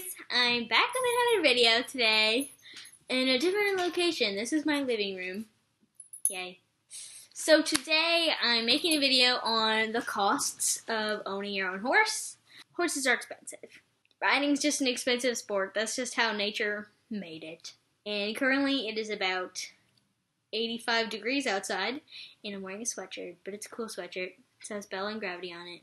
guys! I'm back with another video today in a different location. This is my living room. Yay. So today I'm making a video on the costs of owning your own horse. Horses are expensive. Riding's just an expensive sport. That's just how nature made it. And currently it is about 85 degrees outside and I'm wearing a sweatshirt, but it's a cool sweatshirt. It says Bell and Gravity on it.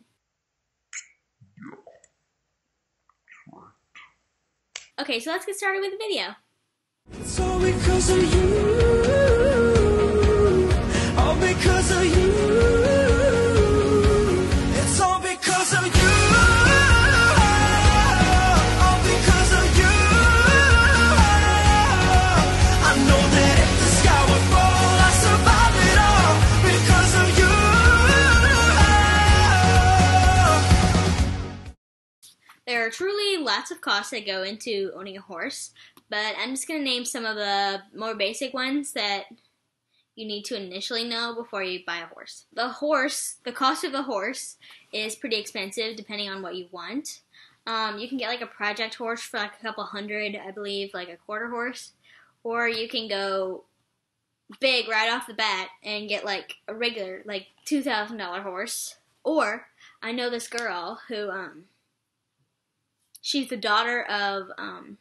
Okay, so let's get started with the video. It's all because of you. All because of you. It's all because of you. All because of you. I know that if the sky would fall, I survive it all because of you. There are truly lots of costs that go into owning a horse, but I'm just going to name some of the more basic ones that you need to initially know before you buy a horse. The horse, the cost of the horse is pretty expensive depending on what you want. Um, you can get like a project horse for like a couple hundred, I believe, like a quarter horse, or you can go big right off the bat and get like a regular, like two thousand dollar horse. Or I know this girl who um she's the daughter of um,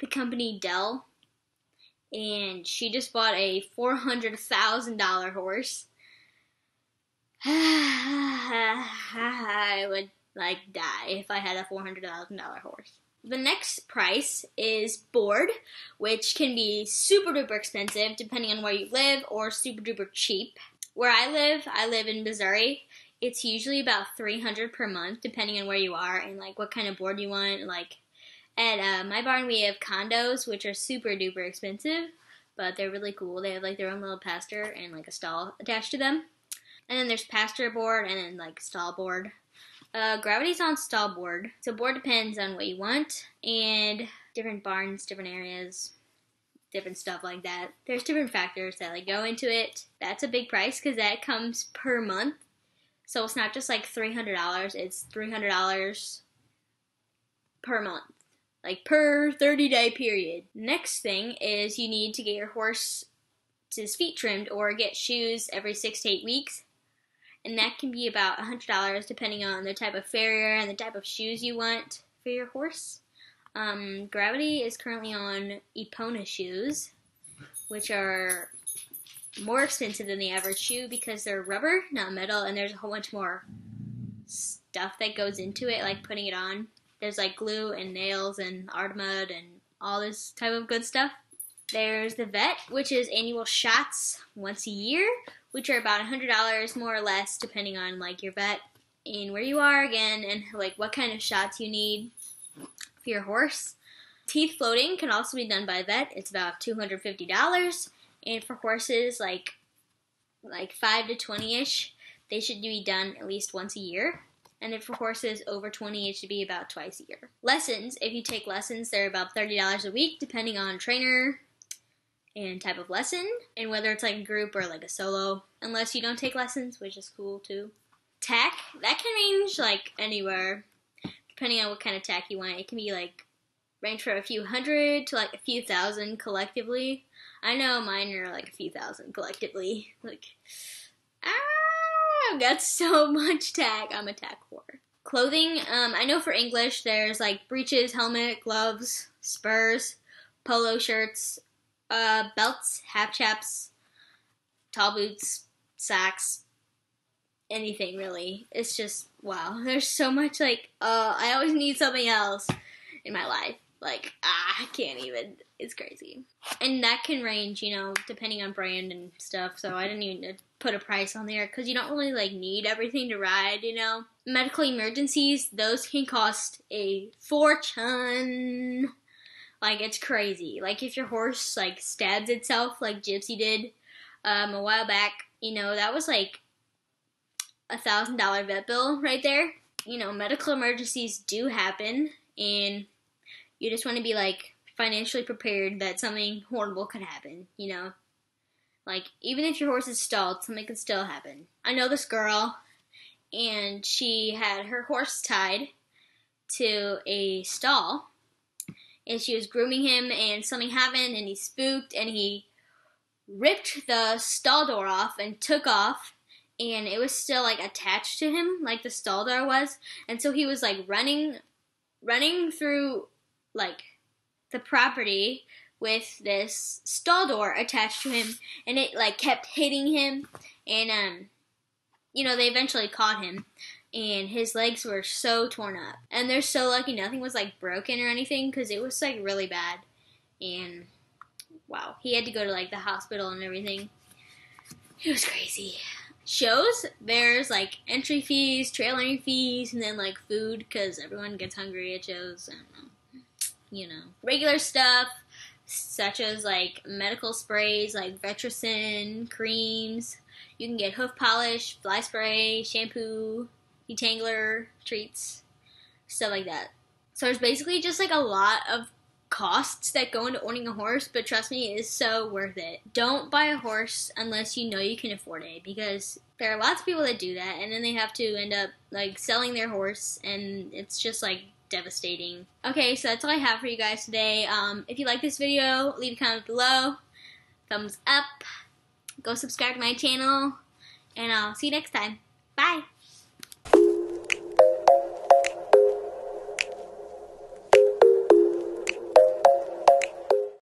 the company Dell, and she just bought a four hundred thousand dollar horse. I would like die if I had a four hundred thousand dollar horse. The next price is board, which can be super duper expensive depending on where you live, or super duper cheap. Where I live, I live in Missouri, it's usually about 300 per month depending on where you are and like what kind of board you want like at uh, my barn we have condos which are super duper expensive but they're really cool. They have like their own little pasture and like a stall attached to them. And then there's pasture board and then like stall board. Uh, gravity's on stall board. So board depends on what you want and different barns different areas different stuff like that. There's different factors that like go into it. That's a big price because that comes per month so it's not just like three hundred dollars; it's three hundred dollars per month, like per thirty day period. Next thing is you need to get your horse's feet trimmed or get shoes every six to eight weeks, and that can be about hundred dollars depending on the type of farrier and the type of shoes you want for your horse. Um, Gravity is currently on Epona shoes, which are more expensive than the average shoe because they're rubber, not metal, and there's a whole bunch more stuff that goes into it, like putting it on. There's like glue and nails and Artemud and all this type of good stuff. There's the vet, which is annual shots once a year, which are about $100 more or less depending on like your vet and where you are again and like what kind of shots you need for your horse. Teeth floating can also be done by a vet. It's about $250 and for horses like like 5 to 20ish they should be done at least once a year. And if for horses over 20 it should be about twice a year. Lessons if you take lessons they're about $30 a week depending on trainer and type of lesson. And whether it's like a group or like a solo unless you don't take lessons which is cool too. Tack that can range like anywhere depending on what kind of tack you want. It can be like range from a few hundred to like a few thousand collectively I know mine are like a few thousand collectively. Like, ah, I've got so much tack. I'm a tack whore. Clothing, um, I know for English there's like breeches, helmet, gloves, spurs, polo shirts, uh, belts, half chaps, tall boots, socks, anything really. It's just wow. There's so much like uh, I always need something else in my life. Like ah, I can't even. It's crazy, and that can range, you know, depending on brand and stuff. So I didn't even put a price on there because you don't really like need everything to ride, you know. Medical emergencies, those can cost a fortune. Like it's crazy. Like if your horse like stabs itself, like Gypsy did um, a while back, you know, that was like a thousand dollar vet bill right there. You know, medical emergencies do happen, and you just want to be like financially prepared that something horrible could happen, you know? Like, even if your horse is stalled, something could still happen. I know this girl, and she had her horse tied to a stall, and she was grooming him, and something happened, and he spooked, and he ripped the stall door off and took off. And it was still like attached to him, like the stall door was, and so he was like running, running through like the property with this stall door attached to him, and it like kept hitting him, and um, you know they eventually caught him, and his legs were so torn up, and they're so lucky nothing was like broken or anything because it was like really bad, and wow, he had to go to like the hospital and everything. It was crazy. Shows there's like entry fees, trailering fees, and then like food because everyone gets hungry at shows. I don't know. You know, regular stuff such as like medical sprays like Vetericyn, creams. You can get hoof polish, fly spray, shampoo, detangler, treats, stuff like that. So there's basically just like a lot of costs that go into owning a horse, but trust me, it is so worth it. Don't buy a horse unless you know you can afford it because there are lots of people that do that and then they have to end up like selling their horse and it's just like devastating. Okay, so that's all I have for you guys today. Um, if you like this video, leave a comment below. Thumbs up. Go subscribe to my channel. And I'll see you next time. Bye.